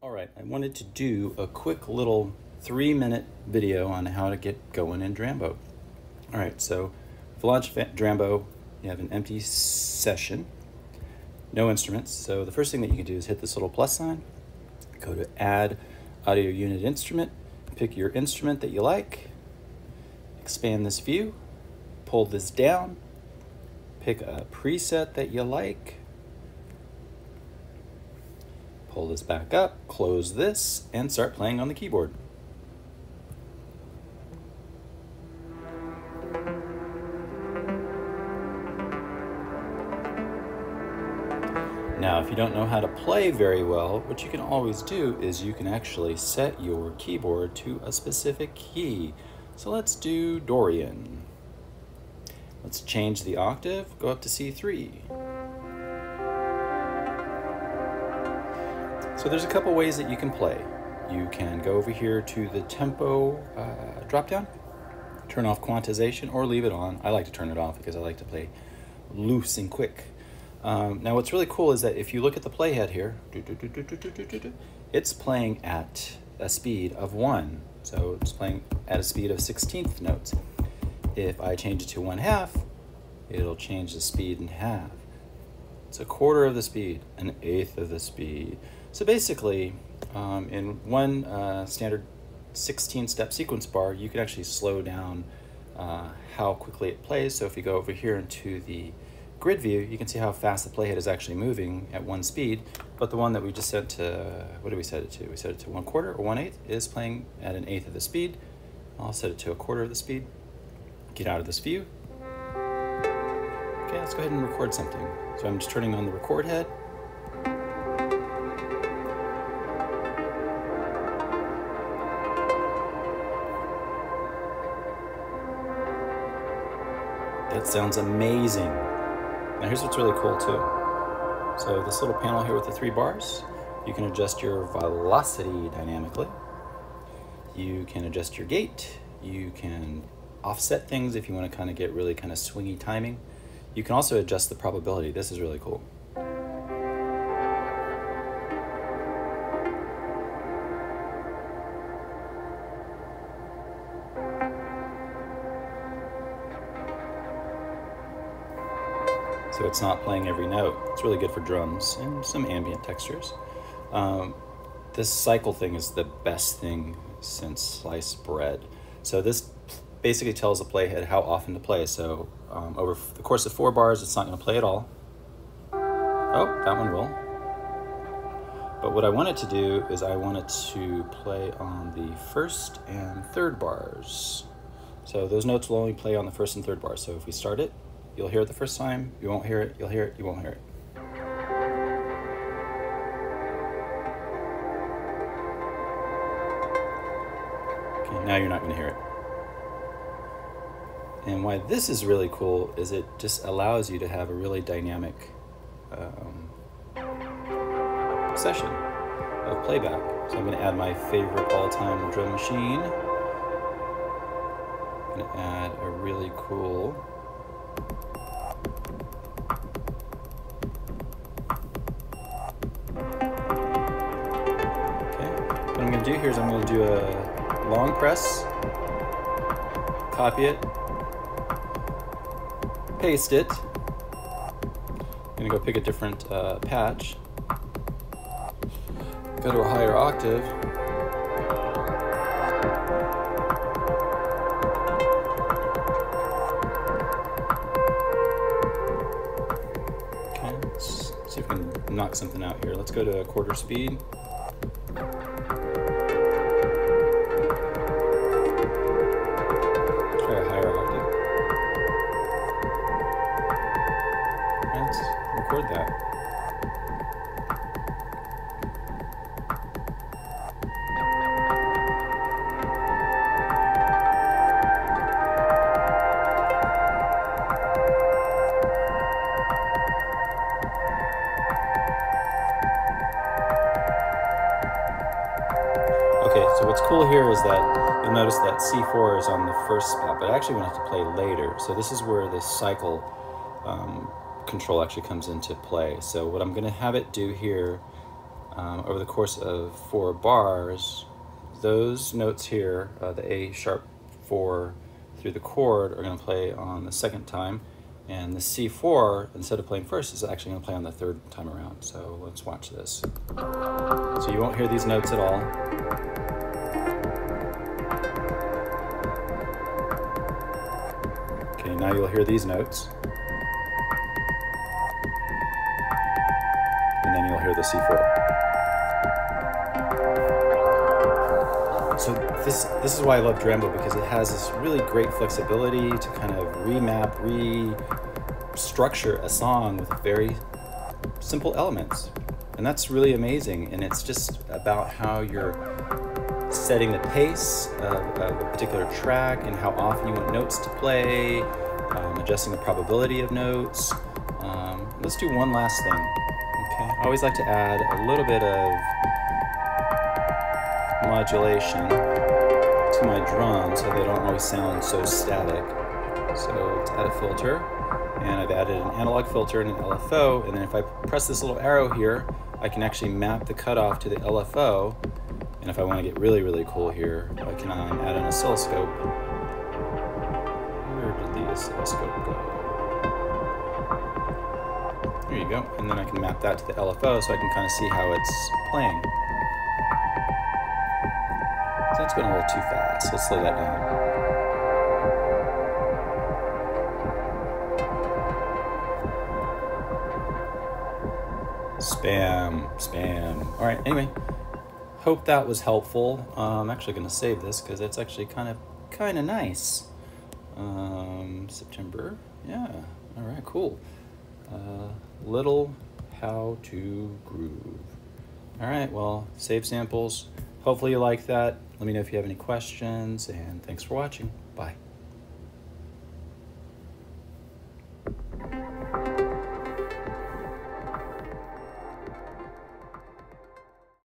All right, I wanted to do a quick little three minute video on how to get going in Drambo. All right, so for launch Drambo, you have an empty session, no instruments. So the first thing that you can do is hit this little plus sign, go to add audio unit instrument, pick your instrument that you like, expand this view, pull this down, pick a preset that you like, pull this back up, close this, and start playing on the keyboard. Now, if you don't know how to play very well, what you can always do is you can actually set your keyboard to a specific key. So let's do Dorian. Let's change the octave, go up to C3. So there's a couple ways that you can play. You can go over here to the tempo uh, drop down, turn off quantization or leave it on. I like to turn it off because I like to play loose and quick. Um, now what's really cool is that if you look at the playhead here, it's playing at a speed of one. So it's playing at a speed of 16th notes. If I change it to one half, it'll change the speed in half. It's a quarter of the speed, an eighth of the speed. So basically, um, in one uh, standard 16-step sequence bar, you can actually slow down uh, how quickly it plays. So if you go over here into the grid view, you can see how fast the playhead is actually moving at one speed. But the one that we just set to, what did we set it to? We set it to one quarter or one eighth is playing at an eighth of the speed. I'll set it to a quarter of the speed. Get out of this view. Okay, let's go ahead and record something. So I'm just turning on the record head. That sounds amazing. Now here's what's really cool too. So this little panel here with the three bars, you can adjust your velocity dynamically. You can adjust your gate. You can offset things if you want to kind of get really kind of swingy timing. You can also adjust the probability. This is really cool. So it's not playing every note. It's really good for drums and some ambient textures. Um, this cycle thing is the best thing since sliced bread. So this basically tells the playhead how often to play. So um, over the course of four bars, it's not going to play at all. Oh, that one will. But what I want it to do is I want it to play on the first and third bars. So those notes will only play on the first and third bars. So if we start it, You'll hear it the first time, you won't hear it, you'll hear it, you won't hear it. Okay, now you're not going to hear it. And why this is really cool is it just allows you to have a really dynamic um, session of playback. So I'm going to add my favorite all-time drum machine. I'm going to add a really cool here is I'm going to do a long press, copy it, paste it. I'm going to go pick a different uh, patch, go to a higher octave, Okay, let's see if we can knock something out here. Let's go to a quarter speed. Okay, so what's cool here is that you'll notice that C4 is on the first spot, but I actually want it to play later. So this is where this cycle um, control actually comes into play. So what I'm going to have it do here um, over the course of four bars, those notes here, uh, the A sharp four through the chord, are going to play on the second time, and the C4, instead of playing first, is actually going to play on the third time around. So let's watch this. So you won't hear these notes at all. Okay, now you'll hear these notes. And then you'll hear the C4. So this this is why I love Drambo because it has this really great flexibility to kind of remap, restructure a song with very simple elements. And that's really amazing. And it's just about how you're setting the pace of, of a particular track and how often you want notes to play, um, adjusting the probability of notes. Um, let's do one last thing. Okay, I always like to add a little bit of modulation to my drums so they don't always sound so static. So let's add a filter, and I've added an analog filter and an LFO, and then if I press this little arrow here, I can actually map the cutoff to the LFO, and if I want to get really, really cool here, I can um, add an oscilloscope. Go? There you go, and then I can map that to the LFO so I can kind of see how it's playing. That's going a little too fast. Let's slow that down. Spam, spam. All right, anyway, hope that was helpful. Uh, I'm actually going to save this because it's actually kind of kind of nice. Um, September, yeah. All right, cool. Uh, little how to groove. All right, well, save samples. Hopefully you like that. Let me know if you have any questions, and thanks for watching. Bye.